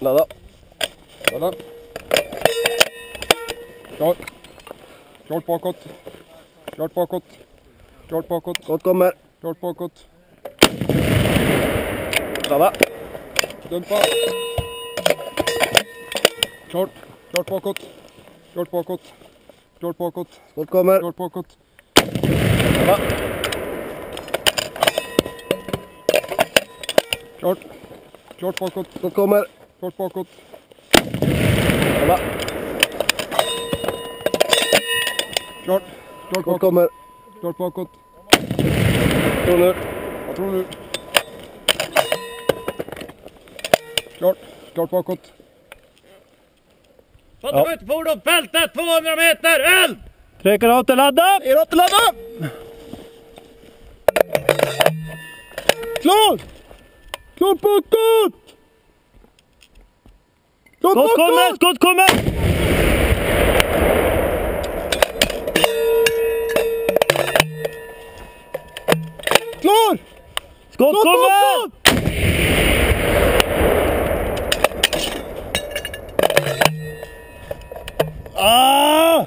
Ladda. Ladda. Klar. Klart bakåt. Klart bakåt. Klart bakåt. Skott kommer. Klart bakåt. Ladda. Dumpa. Klart. Klart bakåt. Klart bakåt. Klart bakåt. Skott kommer. Klart bakåt. Ladda. Klart. Klart bakåt. Skott kommer. Klart bakåt. Ladda. Klart. Klart bakåt. kommer. Klart bakåt. Tror nu. Jag tror nu. Klart. Klart bakåt. Fordon, fältet 200 meter, eld! Tre karater, ladda! Erat ladda! Klar! Klart bakåt! Klart Skott kommer, skott kommer! Klar! Skott kommer! Ah!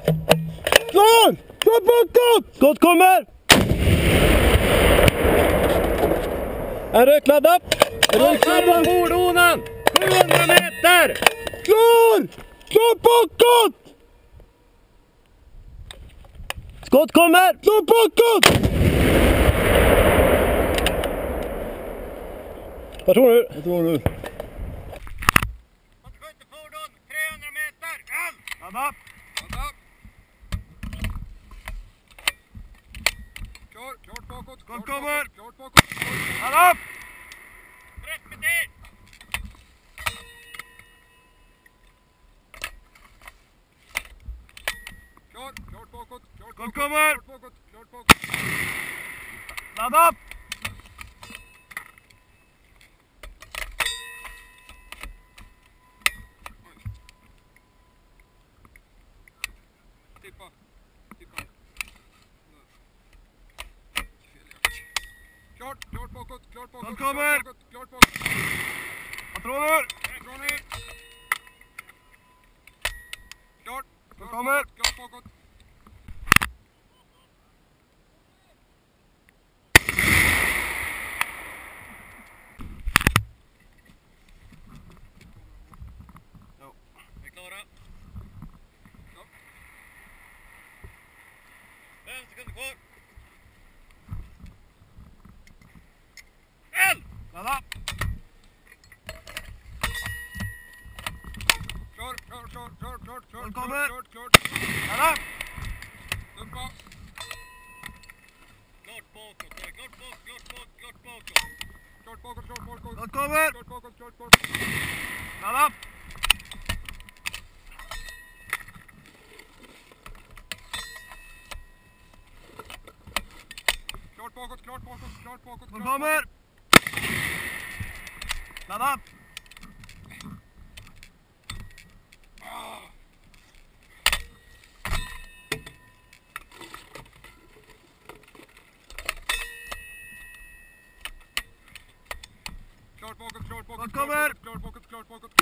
Klar! Klart bakåt! Skott kommer! En rökladda! Avfall på fordonen! 700 meter! Klar! Klart bakåt! Skott kommer! Klart bakåt! Vad tror du? Vad tror du? Fordon, 300 meter, eld! Ladda! Klar, klart bakåt. Skott kommer. Klart bakåt. Ladda! Rätt med tid! Klar, klart bakåt. Klart Skott bakåt. kommer. Klart bakåt. Klart bakåt. Ladda! Tippa. Tippa. Klart, klart bakåt. Klart bakåt. Skott kommer. Klart bakåt. Klart bakåt. Vad tror du? Dra ner. Klart. Klart kommer. bakåt, Klart bakåt. Vi är klara. Fem sekunder kvar. Eld! Ladda! Klar, klar, klar, klar, klart, klart, Den kommer. klart, klart, klart. Ladda! Dumpa. Klart bakåt, klart bakåt, klart bakåt, klart bakåt. Klart bakåt, klart bakåt. Skott kommer! Klart bakåt, klart bakåt. Ladda! Klart bakåt, klart bakåt, klart bakåt. Klart kommer! Ladda! Klart bakåt, klart bakåt. Klart kommer. Klart bakåt, klart bakåt.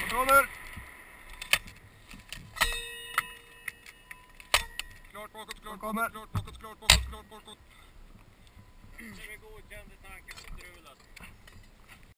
Kontroller! Klart bakåt, klart kommer. bakåt, klart bakåt, klart bakåt, klart bakåt. Så är det godkänd i tanken på strulet.